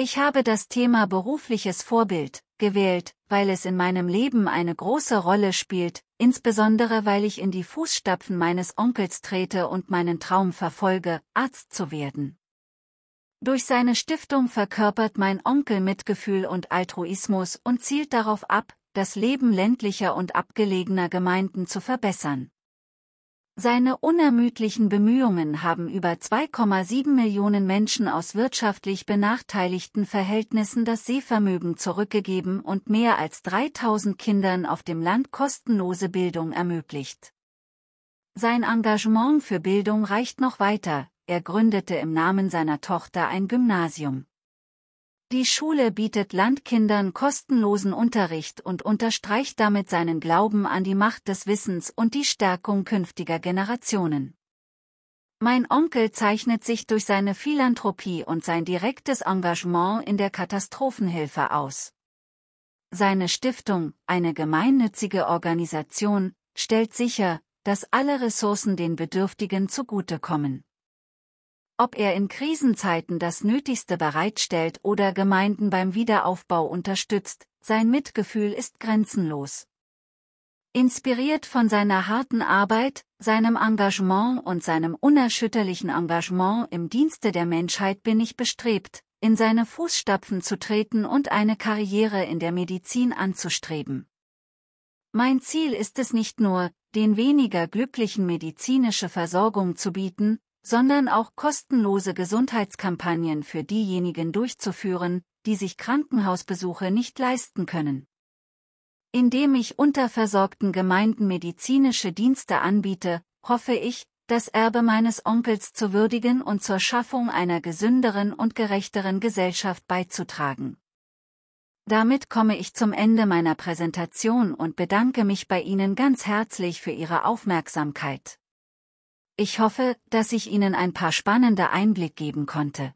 Ich habe das Thema berufliches Vorbild gewählt, weil es in meinem Leben eine große Rolle spielt, insbesondere weil ich in die Fußstapfen meines Onkels trete und meinen Traum verfolge, Arzt zu werden. Durch seine Stiftung verkörpert mein Onkel Mitgefühl und Altruismus und zielt darauf ab, das Leben ländlicher und abgelegener Gemeinden zu verbessern. Seine unermüdlichen Bemühungen haben über 2,7 Millionen Menschen aus wirtschaftlich benachteiligten Verhältnissen das Sehvermögen zurückgegeben und mehr als 3000 Kindern auf dem Land kostenlose Bildung ermöglicht. Sein Engagement für Bildung reicht noch weiter, er gründete im Namen seiner Tochter ein Gymnasium. Die Schule bietet Landkindern kostenlosen Unterricht und unterstreicht damit seinen Glauben an die Macht des Wissens und die Stärkung künftiger Generationen. Mein Onkel zeichnet sich durch seine Philanthropie und sein direktes Engagement in der Katastrophenhilfe aus. Seine Stiftung, eine gemeinnützige Organisation, stellt sicher, dass alle Ressourcen den Bedürftigen zugutekommen ob er in Krisenzeiten das Nötigste bereitstellt oder Gemeinden beim Wiederaufbau unterstützt, sein Mitgefühl ist grenzenlos. Inspiriert von seiner harten Arbeit, seinem Engagement und seinem unerschütterlichen Engagement im Dienste der Menschheit bin ich bestrebt, in seine Fußstapfen zu treten und eine Karriere in der Medizin anzustreben. Mein Ziel ist es nicht nur, den weniger glücklichen medizinische Versorgung zu bieten, sondern auch kostenlose Gesundheitskampagnen für diejenigen durchzuführen, die sich Krankenhausbesuche nicht leisten können. Indem ich unterversorgten Gemeinden medizinische Dienste anbiete, hoffe ich, das Erbe meines Onkels zu würdigen und zur Schaffung einer gesünderen und gerechteren Gesellschaft beizutragen. Damit komme ich zum Ende meiner Präsentation und bedanke mich bei Ihnen ganz herzlich für Ihre Aufmerksamkeit. Ich hoffe, dass ich Ihnen ein paar spannende Einblick geben konnte.